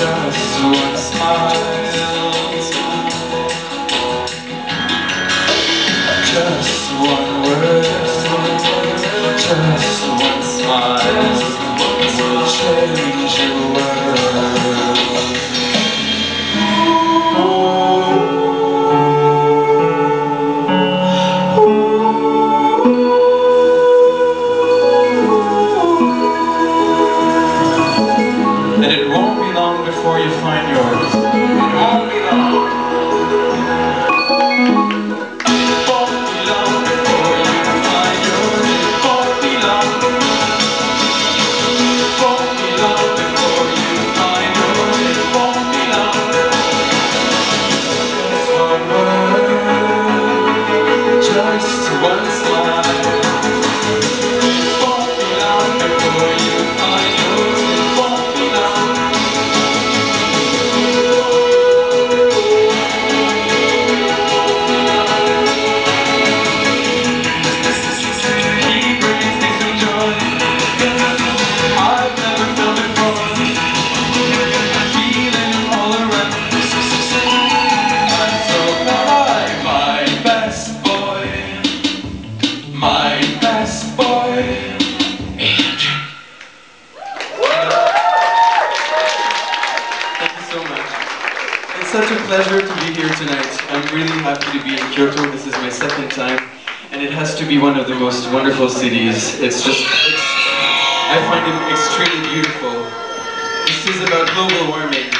just one smile. You find yours. Such a pleasure to be here tonight. I'm really happy to be in Kyoto. This is my second time, and it has to be one of the most wonderful cities. It's just, it's, I find it extremely beautiful. This is about global warming.